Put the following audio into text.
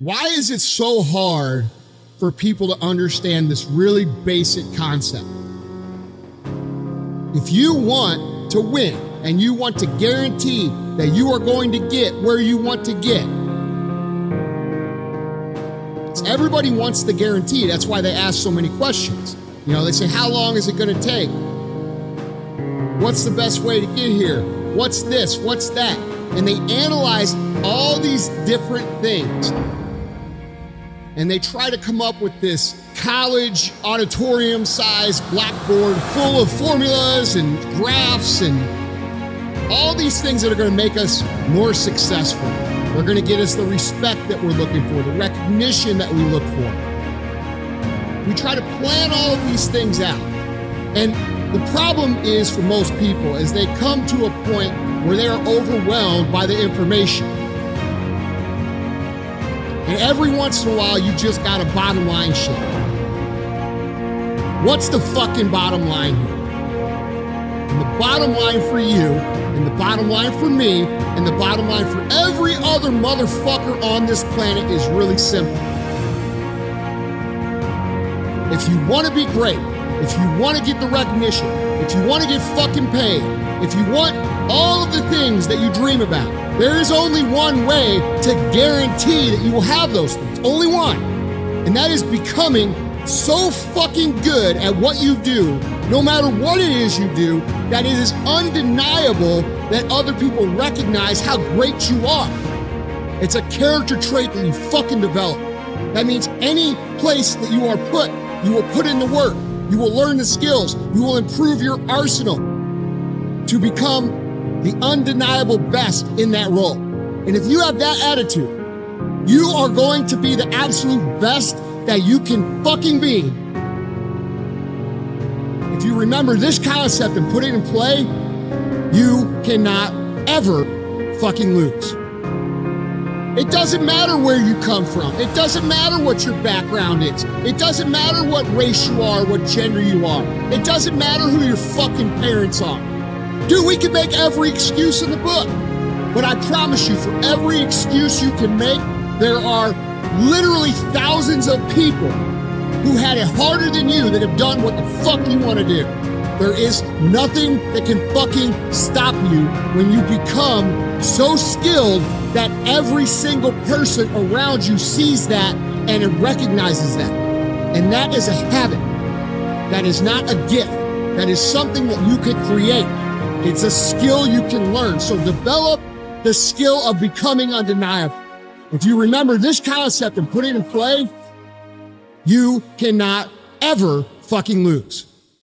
Why is it so hard for people to understand this really basic concept? If you want to win and you want to guarantee that you are going to get where you want to get, everybody wants the guarantee. That's why they ask so many questions. You know, they say, How long is it going to take? What's the best way to get here? What's this? What's that? And they analyze all these different things and they try to come up with this college auditorium sized blackboard full of formulas and graphs and all these things that are going to make us more successful. They're going to get us the respect that we're looking for, the recognition that we look for. We try to plan all of these things out. And the problem is for most people is they come to a point where they are overwhelmed by the information. And every once in a while, you just got a bottom line shit. What's the fucking bottom line here? And the bottom line for you, and the bottom line for me, and the bottom line for every other motherfucker on this planet is really simple. If you want to be great, if you want to get the recognition, if you want to get fucking paid, if you want all of the things that you dream about, there is only one way to guarantee that you will have those things. Only one. And that is becoming so fucking good at what you do, no matter what it is you do, that it is undeniable that other people recognize how great you are. It's a character trait that you fucking develop. That means any place that you are put, you will put in the work. You will learn the skills. You will improve your arsenal to become the undeniable best in that role. And if you have that attitude, you are going to be the absolute best that you can fucking be. If you remember this concept and put it in play, you cannot ever fucking lose. It doesn't matter where you come from. It doesn't matter what your background is. It doesn't matter what race you are, what gender you are. It doesn't matter who your fucking parents are. Dude, we can make every excuse in the book. But I promise you, for every excuse you can make, there are literally thousands of people who had it harder than you that have done what the fuck you want to do. There is nothing that can fucking stop you when you become so skilled that every single person around you sees that and it recognizes that. And that is a habit. That is not a gift. That is something that you can create. It's a skill you can learn. So develop the skill of becoming undeniable. If you remember this concept and put it in play, you cannot ever fucking lose.